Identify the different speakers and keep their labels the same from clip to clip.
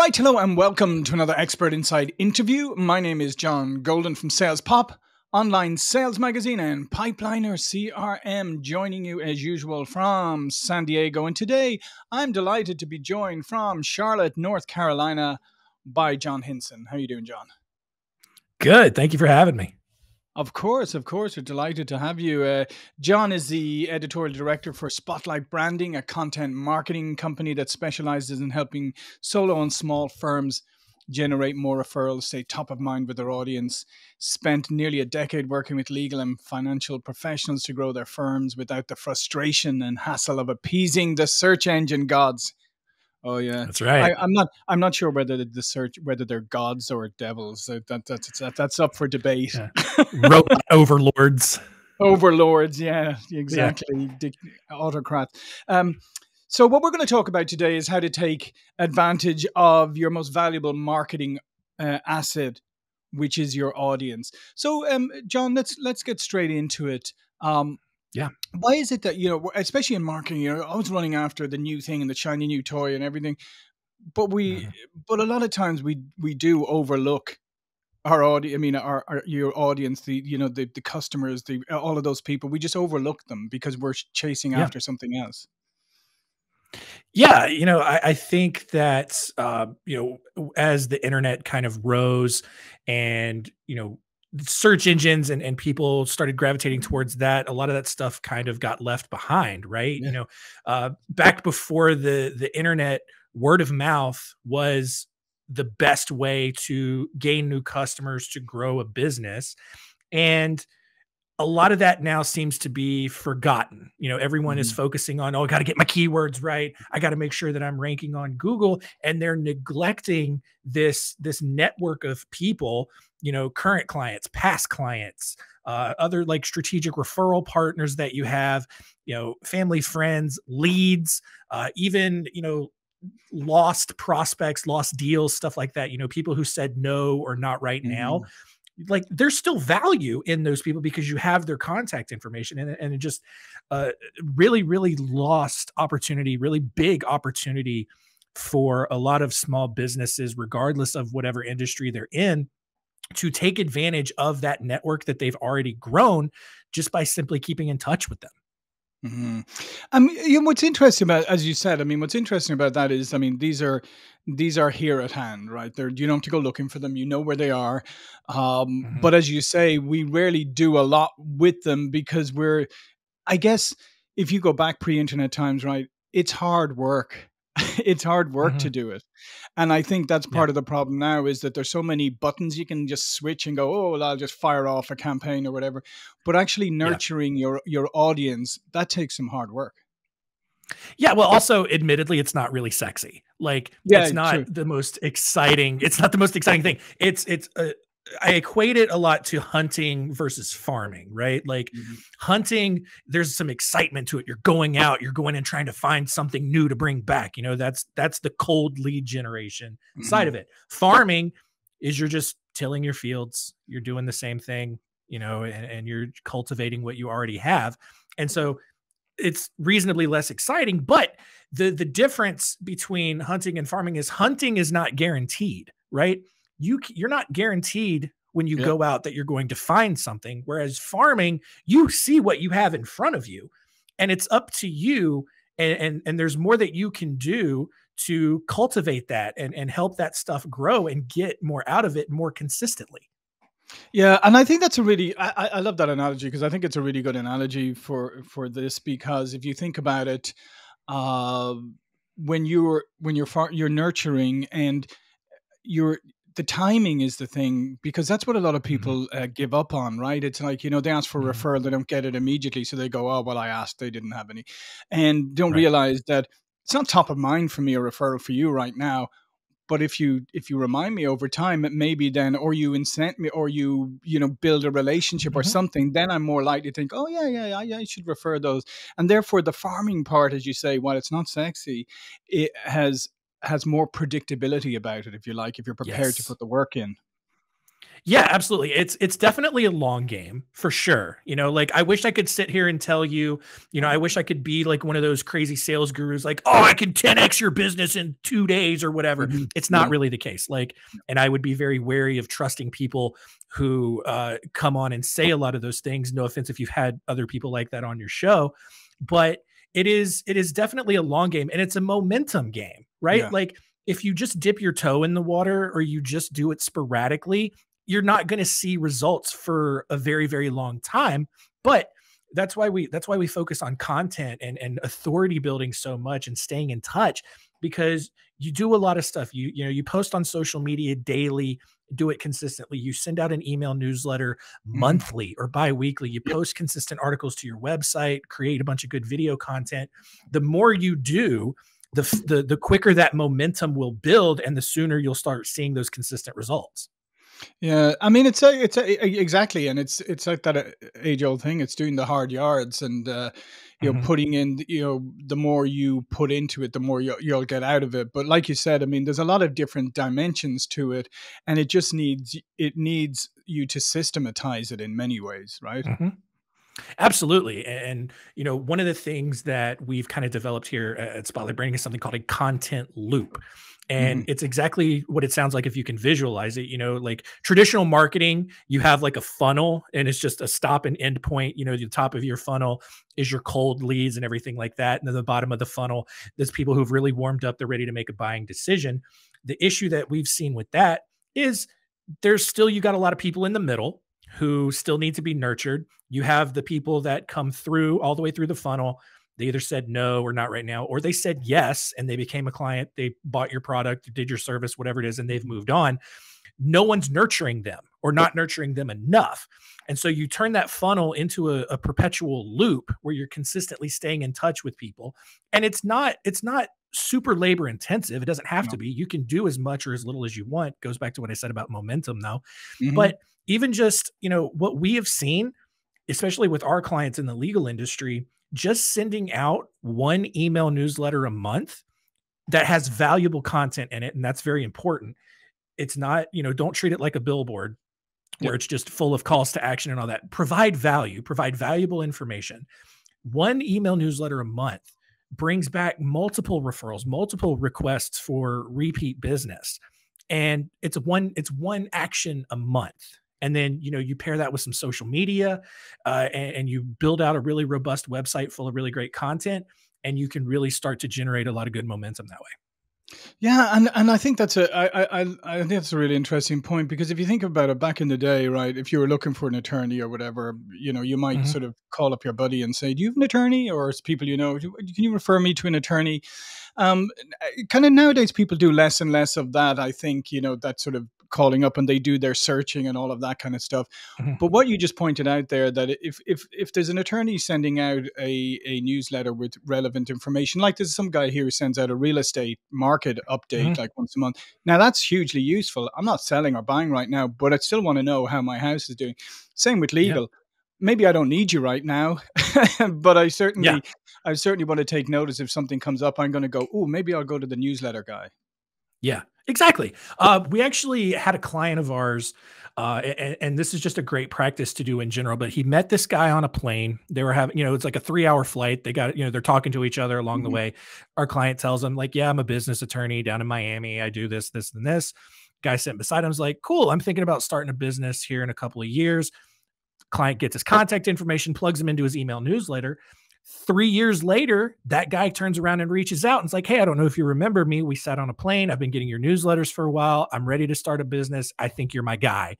Speaker 1: right, hello, and welcome to another Expert Inside interview. My name is John Golden from Sales Pop, online sales magazine, and Pipeliner CRM, joining you as usual from San Diego. And today, I'm delighted to be joined from Charlotte, North Carolina, by John Hinson. How are you doing, John?
Speaker 2: Good. Thank you for having me.
Speaker 1: Of course, of course. We're delighted to have you. Uh, John is the editorial director for Spotlight Branding, a content marketing company that specializes in helping solo and small firms generate more referrals, stay top of mind with their audience. Spent nearly a decade working with legal and financial professionals to grow their firms without the frustration and hassle of appeasing the search engine gods. Oh yeah,
Speaker 2: that's right.
Speaker 1: I, am not. I'm not sure whether the search whether they're gods or devils. That, that that's that, that's up for debate. Yeah.
Speaker 2: Robot overlords.
Speaker 1: Overlords. Yeah, exactly. Yeah. autocrats. Um, so what we're going to talk about today is how to take advantage of your most valuable marketing uh, asset, which is your audience. So, um, John, let's let's get straight into it. Um,
Speaker 2: yeah.
Speaker 1: Why is it that, you know, especially in marketing, you're always running after the new thing and the shiny new toy and everything. But we, mm-hmm. but a lot of times we, we do overlook our audience. I mean, our, our, your audience, the, you know, the, the customers, the, all of those people, we just overlook them because we're chasing yeah. after something else.
Speaker 2: Yeah, you know, I, I think that uh, you know, as the internet kind of rose, and you know, search engines and, and people started gravitating towards that a lot of that stuff kind of got left behind right yeah. you know uh, back before the the internet word of mouth was the best way to gain new customers to grow a business and a lot of that now seems to be forgotten. You know, everyone mm-hmm. is focusing on, oh, I got to get my keywords right. I got to make sure that I'm ranking on Google, and they're neglecting this this network of people. You know, current clients, past clients, uh, other like strategic referral partners that you have. You know, family, friends, leads, uh, even you know lost prospects, lost deals, stuff like that. You know, people who said no or not right mm-hmm. now like there's still value in those people because you have their contact information and, and it just uh, really really lost opportunity really big opportunity for a lot of small businesses regardless of whatever industry they're in to take advantage of that network that they've already grown just by simply keeping in touch with them
Speaker 1: Mm-hmm. Um, you know, what's interesting about, as you said, I mean, what's interesting about that is, I mean, these are these are here at hand, right? They're you don't have to go looking for them; you know where they are. Um, mm-hmm. But as you say, we rarely do a lot with them because we're, I guess, if you go back pre-internet times, right? It's hard work it's hard work mm-hmm. to do it and i think that's part yeah. of the problem now is that there's so many buttons you can just switch and go oh well i'll just fire off a campaign or whatever but actually nurturing yeah. your your audience that takes some hard work
Speaker 2: yeah, well, also, admittedly, it's not really sexy. Like, yeah, it's not true. the most exciting. It's not the most exciting thing. It's it's uh, I equate it a lot to hunting versus farming, right? Like mm-hmm. hunting, there's some excitement to it. You're going out, you're going and trying to find something new to bring back. You know, that's that's the cold lead generation mm-hmm. side of it. Farming is you're just tilling your fields, you're doing the same thing, you know, and, and you're cultivating what you already have. And so it's reasonably less exciting, but the the difference between hunting and farming is hunting is not guaranteed, right? You you're not guaranteed when you go out that you're going to find something whereas farming you see what you have in front of you and it's up to you and and, and there's more that you can do to cultivate that and, and help that stuff grow and get more out of it more consistently.
Speaker 1: Yeah, and I think that's a really I, I love that analogy because I think it's a really good analogy for for this because if you think about it, uh, when you're when you're far, you're nurturing and you're the timing is the thing because that's what a lot of mm-hmm. people uh, give up on, right? It's like you know they ask for a mm-hmm. referral, they don't get it immediately, so they go, "Oh, well, I asked, they didn't have any," and don't right. realize that it's not top of mind for me a referral for you right now. But if you if you remind me over time, maybe then, or you incent me, or you you know build a relationship mm-hmm. or something, then I'm more likely to think, oh yeah, yeah, yeah, I should refer those. And therefore, the farming part, as you say, while it's not sexy, it has has more predictability about it, if you like, if you're prepared yes. to put the work in.
Speaker 2: Yeah, absolutely. It's it's definitely a long game for sure. You know, like I wish I could sit here and tell you, you know, I wish I could be like one of those crazy sales gurus like, "Oh, I can 10x your business in 2 days or whatever." Mm-hmm. It's not yeah. really the case. Like and I would be very wary of trusting people who uh come on and say a lot of those things. No offense if you've had other people like that on your show, but it is it is definitely a long game and it's a momentum game, right? Yeah. Like if you just dip your toe in the water or you just do it sporadically, you're not going to see results for a very very long time but that's why we that's why we focus on content and and authority building so much and staying in touch because you do a lot of stuff you you know you post on social media daily do it consistently you send out an email newsletter mm-hmm. monthly or bi-weekly you post consistent articles to your website create a bunch of good video content the more you do the, the the quicker that momentum will build and the sooner you'll start seeing those consistent results
Speaker 1: yeah, I mean it's a, it's a, exactly, and it's it's like that uh, age old thing. It's doing the hard yards, and uh, you know, mm-hmm. putting in. You know, the more you put into it, the more you'll, you'll get out of it. But like you said, I mean, there's a lot of different dimensions to it, and it just needs it needs you to systematize it in many ways, right?
Speaker 2: Mm-hmm. Absolutely. And, you know, one of the things that we've kind of developed here at Spotlight Branding is something called a content loop. And mm-hmm. it's exactly what it sounds like if you can visualize it. You know, like traditional marketing, you have like a funnel and it's just a stop and end point. You know, the top of your funnel is your cold leads and everything like that. And then the bottom of the funnel, there's people who've really warmed up, they're ready to make a buying decision. The issue that we've seen with that is there's still, you got a lot of people in the middle who still need to be nurtured. You have the people that come through all the way through the funnel. They either said no or not right now, or they said yes and they became a client. They bought your product, did your service, whatever it is, and they've moved on. No one's nurturing them or not nurturing them enough. And so you turn that funnel into a, a perpetual loop where you're consistently staying in touch with people. And it's not, it's not super labor intensive. It doesn't have no. to be. You can do as much or as little as you want. Goes back to what I said about momentum though. Mm-hmm. But even just, you know, what we have seen, especially with our clients in the legal industry, just sending out one email newsletter a month that has valuable content in it. And that's very important. It's not, you know, don't treat it like a billboard where it's just full of calls to action and all that. Provide value, provide valuable information. One email newsletter a month brings back multiple referrals, multiple requests for repeat business. And it's one, it's one action a month and then you know you pair that with some social media uh, and, and, you build out a really robust website full of really great content and you can really start to generate a lot of good momentum that way
Speaker 1: yeah and and i think that's a i i i think that's a really interesting point because if you think about it back in the day right if you were looking for an attorney or whatever you know you might mm-hmm. sort of call up your buddy and say do you have an attorney or people you know can you refer me to an attorney um, kind of nowadays people do less and less of that i think you know that sort of calling up and they do their searching and all of that kind of stuff. Mm-hmm. But what you just pointed out there that if if if there's an attorney sending out a, a newsletter with relevant information, like there's some guy here who sends out a real estate market update mm-hmm. like once a month. Now that's hugely useful. I'm not selling or buying right now, but I still want to know how my house is doing. Same with legal. Yeah. Maybe I don't need you right now, but I certainly yeah. I certainly want to take notice if something comes up. I'm going to go. Oh, maybe I'll go to the newsletter guy.
Speaker 2: Yeah, exactly. Uh, we actually had a client of ours, uh, and, and, this is just a great practice to do in general. But he met this guy on a plane. They were having, you know, it's like a three-hour flight. They got, you know, they're talking to each other along mm-hmm. the way. Our client tells him, like, "Yeah, I'm a business attorney down in Miami. I do this, this, and this." Guy sitting beside him was like, "Cool. I'm thinking about starting a business here in a couple of years." Client gets his contact information, plugs him into his email newsletter Three years later, that guy turns around and reaches out and it's like, Hey, I don't know if you remember me. We sat on a plane. I've been getting your newsletters for a while. I'm ready to start a business. I think you're my guy.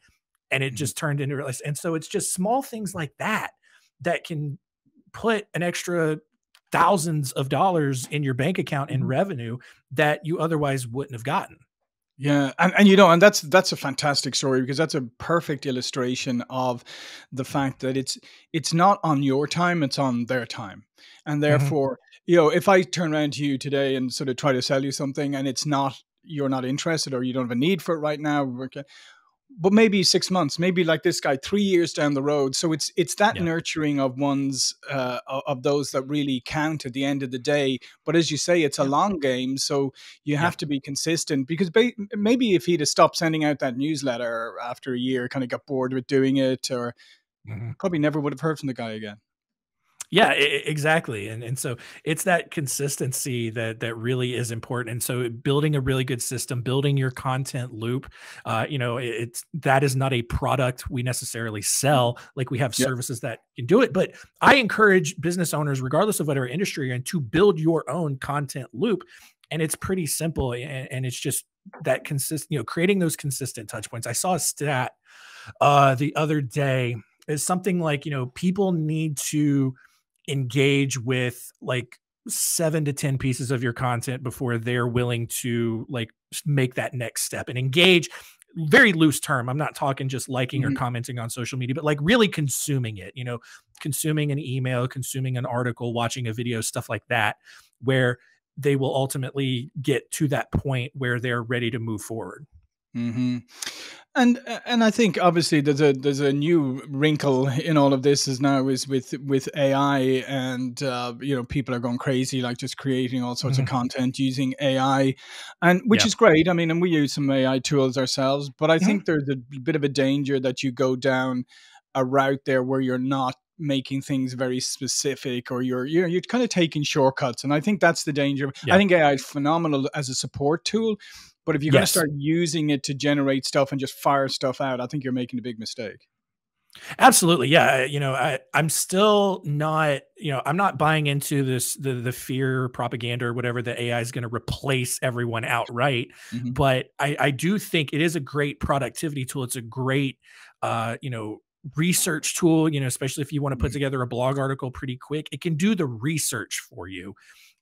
Speaker 2: And it mm-hmm. just turned into, and so it's just small things like that that can put an extra thousands of dollars in your bank account in mm-hmm. revenue that you otherwise wouldn't have gotten.
Speaker 1: Yeah, and, and you know, and that's that's a fantastic story because that's a perfect illustration of the fact that it's it's not on your time, it's on their time. And mm-hmm. therefore, mm-hmm. you know, if I turn around to you today and sort of try to sell you something and it's not you're not interested or you don't have a need for it right now, but maybe six months, maybe like this guy, three years down the road. So it's it's that yeah. nurturing of one's uh, of those that really count at the end of the day. But as you say, it's a long game, so you have yeah. to be consistent. Because ba- maybe if he'd have stopped sending out that newsletter after a year, kind of got bored with doing it, or mm-hmm. probably never would have heard from the guy again.
Speaker 2: Yeah, exactly. And and so it's that consistency that that really is important. And so building a really good system, building your content loop, uh, you know, it's that is not a product we necessarily sell. Like we have yep. services that can do it, but I encourage business owners, regardless of whatever industry you're in, to build your own content loop. And it's pretty simple, and, and it's just that consistent, you know, creating those consistent touch points. I saw a stat uh, the other day is something like you know people need to engage with like seven to 10 pieces of your content before they're willing to like make that next step and engage very loose term. I'm not talking just liking mm-hmm. or commenting on social media, but like really consuming it, you know, consuming an email, consuming an article, watching a video, stuff like that, where they will ultimately get to that point where they're ready to move forward.
Speaker 1: Mm-hmm. And and I think obviously there's a there's a new wrinkle in all of this is now is with with AI and uh, you know people are going crazy like just creating all sorts mm-hmm. of content using AI, and which yeah. is great. I mean, and we use some AI tools ourselves, but I mm-hmm. think there's a bit of a danger that you go down a route there where you're not making things very specific or you're you know you're kind of taking shortcuts and i think that's the danger yeah. i think ai is phenomenal as a support tool but if you're yes. going to start using it to generate stuff and just fire stuff out, I think you're making a big mistake.
Speaker 2: Absolutely. Yeah. You know, I, I'm still not, you know, I'm not buying into this, the, the fear propaganda or whatever that AI is going to replace everyone outright. Mm-hmm. But I, I do think it is a great productivity tool. It's a great, uh, you know, research tool, you know, especially if you want to put mm-hmm. together a blog article pretty quick, it can do the research for you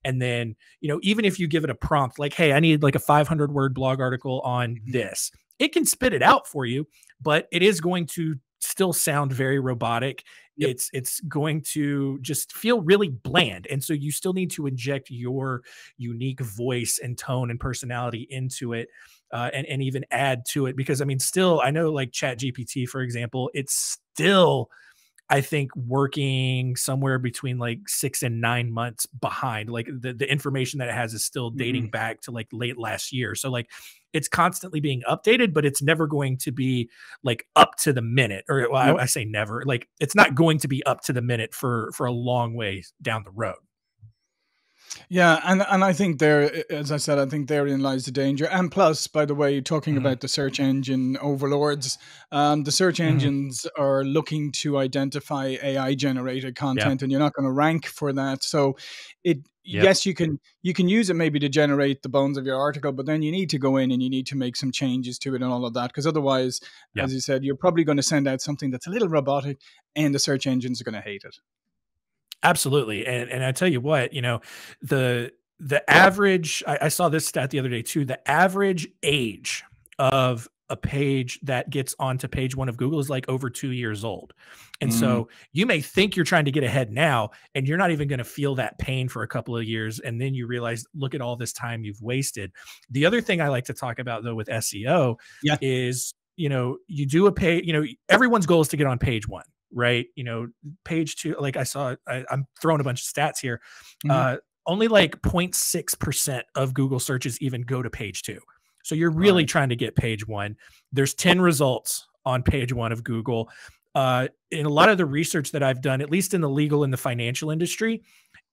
Speaker 2: and then you know even if you give it a prompt like hey i need like a 500 word blog article on mm-hmm. this it can spit it out for you but it is going to still sound very robotic yep. it's it's going to just feel really bland and so you still need to inject your unique voice and tone and personality into it uh, and, and even add to it because i mean still i know like chat gpt for example it's still I think working somewhere between like six and nine months behind. Like the, the information that it has is still dating mm-hmm. back to like late last year. So like it's constantly being updated, but it's never going to be like up to the minute. Or well, I, I say never. Like it's not going to be up to the minute for for a long way down the road.
Speaker 1: Yeah, and and I think there, as I said, I think therein lies the danger. And plus, by the way, talking mm-hmm. about the search engine overlords, um, the search mm-hmm. engines are looking to identify AI generated content, and you're not going to rank for that. So, it yep. yes, you can you can use it maybe to generate the bones of your article, but then you need to go in and you need to make some changes to it and all of that, because otherwise, yep. as you said, you're probably going to send out something that's a little robotic, and the search engines are going to hate it.
Speaker 2: Absolutely. And and I tell you what, you know, the the average I, I saw this stat the other day too. The average age of a page that gets onto page one of Google is like over two years old. And mm. so you may think you're trying to get ahead now, and you're not even going to feel that pain for a couple of years. And then you realize, look at all this time you've wasted. The other thing I like to talk about though with SEO yeah. is, you know, you do a page, you know, everyone's goal is to get on page one right? You know, page two, like I saw, I, am throwing a bunch of stats here. Mm-hmm. Uh, only like 0.6% of Google searches even go to page two. So you're really right. trying to get page one. There's 10 results on page one of Google. Uh, in a lot of the research that I've done, at least in the legal and the financial industry,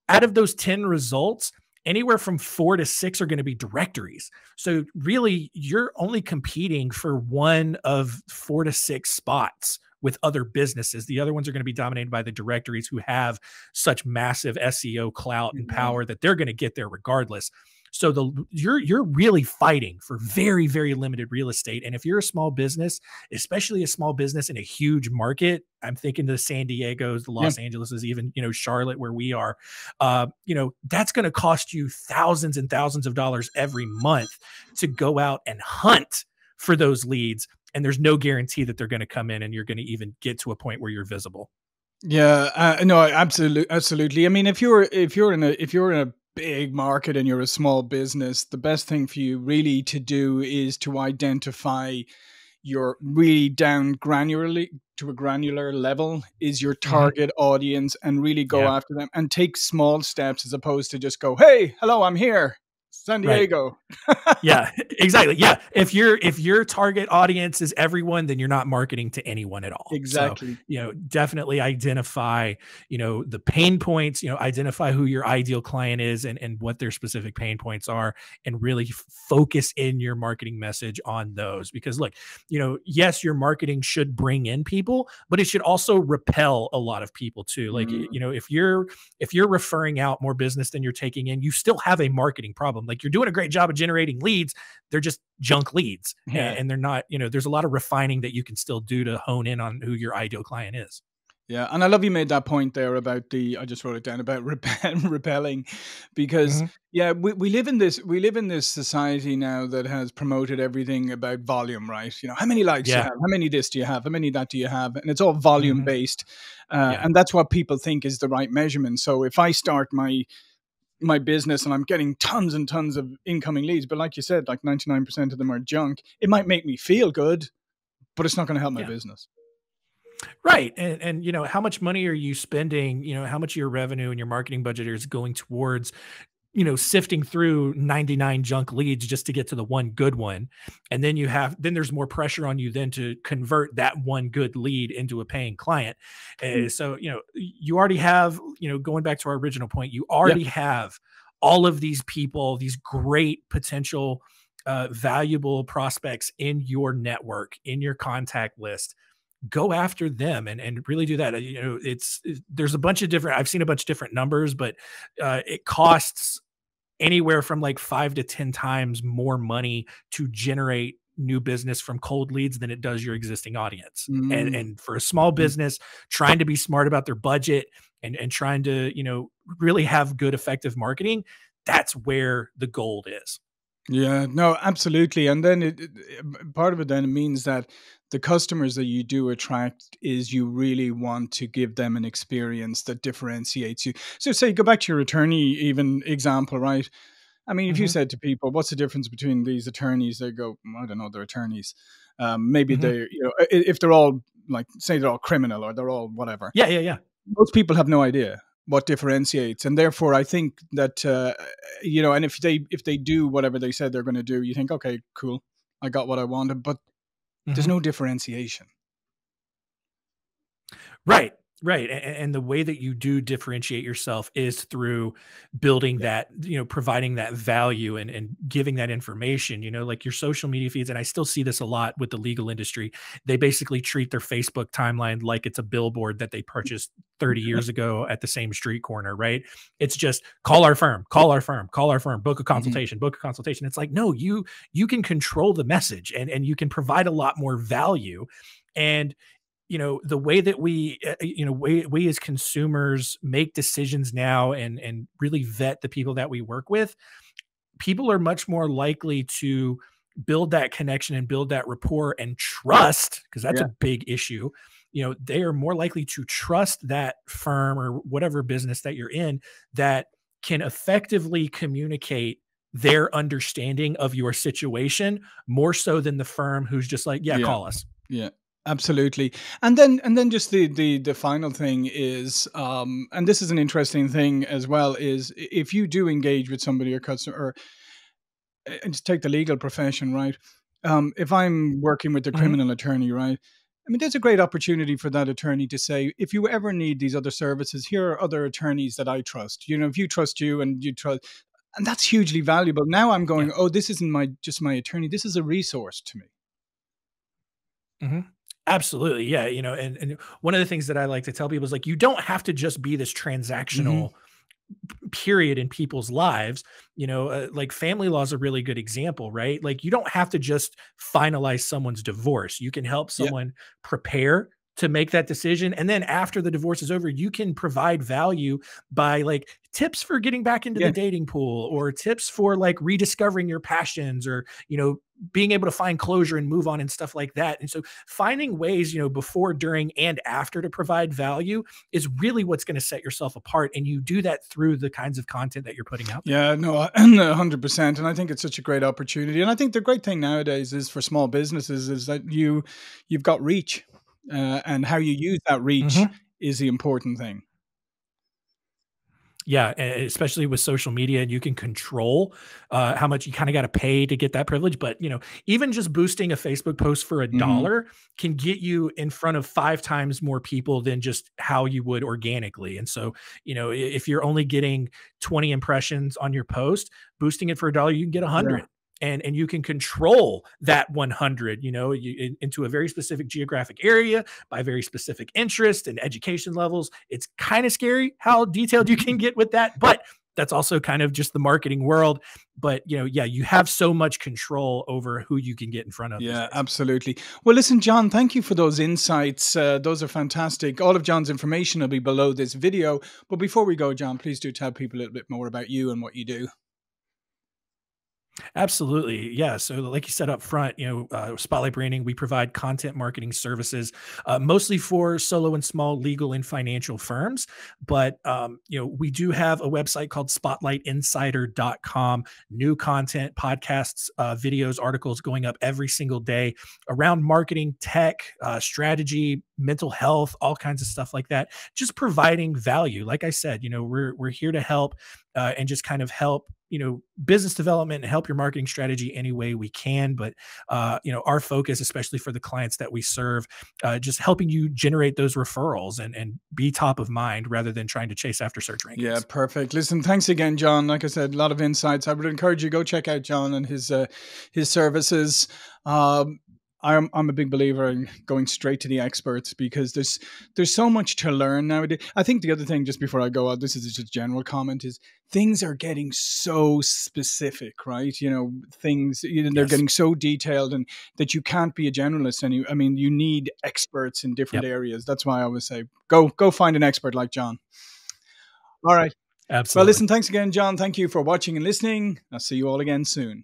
Speaker 2: out of those 10 results, anywhere from four to six are going to be directories. So really, you're only competing for one of four to six spots with other businesses. The other ones are going to be dominated by the directories who have such massive SEO clout and mm-hmm. power that they're going to get there regardless. So the you're you're really fighting for very very limited real estate, and if you're a small business, especially a small business in a huge market, I'm thinking the San Diego's, the Los yeah. Angeleses, even you know Charlotte where we are, uh, you know that's going to cost you thousands and thousands of dollars every month to go out and hunt for those leads and there's no guarantee that they're going to come in and you're going to even get to a point where you're visible.
Speaker 1: Yeah, uh, no, absolutely, absolutely. I mean, if you're if you're in a if you're in a big market and you're a small business, the best thing for you really to do is to identify you're really down granularly to a granular level is your
Speaker 2: Mm-hmm.
Speaker 1: target audience and really go
Speaker 2: Yeah.
Speaker 1: after them and take small steps as opposed to just go, hey, hello, I'm here, San
Speaker 2: Right.
Speaker 1: Diego.
Speaker 2: yeah exactly yeah if your if your target audience is everyone then you're not marketing to anyone at all So,
Speaker 1: Exactly.
Speaker 2: you know definitely identify you know the pain points you know identify who your ideal client is and and what their specific pain points are and really focus in your marketing message on those because look you know yes your marketing should bring in people but it should also repel a lot of people too like
Speaker 1: Mm.
Speaker 2: you know if you're if you're referring out more business than you're taking in you still have a marketing problem like you're doing a great job of generating leads they're just junk leads
Speaker 1: Yeah.
Speaker 2: and they're not you know there's a lot of refining that you can still do to hone in on who your ideal client is
Speaker 1: Yeah, and I love you made that point there about the. I just wrote it down about repel, repelling, because
Speaker 2: Mhm.
Speaker 1: yeah, we, we live in this we live in this society now that has promoted everything about volume, right? You know, how many likes you
Speaker 2: Yeah.
Speaker 1: have, how many this do you have, how many that do you have, and it's all volume
Speaker 2: Mhm.
Speaker 1: based, uh,
Speaker 2: Yeah.
Speaker 1: and that's what people think is the right measurement. So if I start my my business and I'm getting tons and tons of incoming leads, but like you said, like ninety nine percent of them are junk, it might make me feel good, but it's not going to help my
Speaker 2: Yeah.
Speaker 1: business.
Speaker 2: right and and you know how much money are you spending you know how much of your revenue and your marketing budget is going towards you know sifting through 99 junk leads just to get to the one good one. And then you have then there's more pressure on you then to convert that one good lead into a paying client. Uh, so you know you already have you know going back to our original point you already have all of these people these great potential uh, valuable prospects in your network in your contact list. Go after them and, and really do that. Uh, you know it's it- there's a bunch of different i've seen a bunch of different numbers but uh, it costs anywhere from like five to ten times more money to generate new business from cold leads than it does your existing audience and
Speaker 1: Mm.
Speaker 2: and for a small
Speaker 1: Mm.
Speaker 2: business trying to be smart about their budget and and trying to you know really have good effective marketing that's where the gold is
Speaker 1: Yeah, no, absolutely. And then it, it- part of it then means that the customers that you do attract is you really want to give them an experience that differentiates you. So, say, go back to your attorney even example, right? I mean, if you
Speaker 2: Mhm.
Speaker 1: said to people, "What's the difference between these attorneys?" They go, "Mm, "I don't know, they're attorneys." Um, maybe
Speaker 2: Mhm.
Speaker 1: they, you know, if they're all like, say, they're all criminal or they're all whatever
Speaker 2: yeah yeah yeah
Speaker 1: most people have no idea what differentiates and therefore i think that uh, you know and if they if they do whatever they said they're going to do you think okay cool i got what i wanted but there's
Speaker 2: Mhm.
Speaker 1: no differentiation
Speaker 2: Right, right. And, and the way that you do differentiate yourself is through building that, you know, providing that value and, and giving that information, you know, like your social media feeds. And I still see this a lot with the legal industry. They basically treat their Facebook timeline like it's a billboard that they mm. purchased 30 mm-hmm. years ago at the same street corner, right? It's just call our firm, call our firm, call our firm, book a mm-hmm. consultation, book a consultation. It's like, no, you you can control the message and, and you can provide a lot more value. And you know the way that we uh, you know we, we as consumers make decisions now and and really vet the people that we work with people are much more likely to build that connection and build that rapport and trust because that's
Speaker 1: Yeah.
Speaker 2: a big issue you know they are more likely to trust that firm or whatever business that you're in that can effectively communicate their understanding of your situation more so than the firm who's just like yeah.
Speaker 1: Yeah.
Speaker 2: call us
Speaker 1: yeah absolutely and then and then just the the the final thing is um and this is an interesting thing as well is if you do engage with somebody or customer or and just take the legal profession right um if i'm working with the
Speaker 2: Mhm.
Speaker 1: criminal attorney right I mean, there's a great opportunity for that attorney to say, if you ever need these other services, here are other attorneys that I trust. You know, if you trust you and you trust, and that's hugely valuable. Now I'm going, oh, this isn't my just my attorney. This is a resource to me.
Speaker 2: Absolutely. Yeah. You know, and, and one of the things that I like to tell people is like, you don't have to just be this transactional p- period in people's lives. You know, uh, like family law is a really good example, right? Like, you don't have to just finalize someone's divorce. You can help someone prepare to make that decision. And then after the divorce is over, you can provide value by like tips for getting back into
Speaker 1: Yeah.
Speaker 2: the dating pool or tips for like rediscovering your passions or, you know, being able to find closure and move on and stuff like that. And so finding ways, you know, before, during, and after to provide value is really what's going to set yourself apart. And you do that through the kinds of content that you're putting out.
Speaker 1: There. Yeah, no, hundred percent. And I think it's such a great opportunity. And I think the great thing nowadays is for small businesses is that you you've got reach, uh, and how you use that reach mm-hmm. is the important thing
Speaker 2: yeah especially with social media and you can control uh, how much you kind of got to pay to get that privilege but you know even just boosting a facebook post for a mm-hmm. dollar can get you in front of five times more people than just how you would organically and so you know if you're only getting 20 impressions on your post boosting it for a dollar you can get 100 yeah and and you can control that 100 you know you, in, into a very specific geographic area by very specific interest and education levels. It's kind of scary how detailed you can get with that but that's also kind of just the marketing world. But you know yeah you have so much control over who you can get in front of
Speaker 1: yeah absolutely. Well listen john thank you for those insights. Uh, those are fantastic. All of john's information will be below this video. But before we go john please do tell people a little bit more about you and what you do
Speaker 2: Absolutely. Yeah. So, like you said up front, you know, uh, Spotlight Branding, we provide content marketing services uh, mostly for solo and small legal and financial firms. But, um, you know, we do have a website called spotlightinsider.com, new content, podcasts, uh, videos, articles going up every single day around marketing, tech, uh, strategy, mental health, all kinds of stuff like that. Just providing value. Like I said, you know, we're, we're here to help uh, and just kind of help you know business development and help your marketing strategy any way we can but uh, you know our focus especially for the clients that we serve uh, just helping you generate those referrals and and be top of mind rather than trying to chase after search rankings.
Speaker 1: Yeah perfect. Listen thanks again john. Like i said a lot of insights. I would encourage you go check out john and his uh, his services. Um, I'm I'm a big believer in going straight to the experts because there's there's so much to learn nowadays. I think the other thing, just before I go out, this is just a general comment, is things are getting so specific, right? You know, things you know, they're yes. getting so detailed, and that you can't be a generalist. And you, I mean, you need experts in different yep. areas. That's why I always say, go go find an expert like John. All right.
Speaker 2: Absolutely.
Speaker 1: Well, listen, thanks again, John. Thank you for watching and listening. I'll see you all again soon.